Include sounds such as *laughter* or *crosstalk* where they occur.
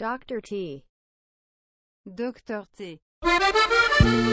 Dr. T. Dr T. *laughs*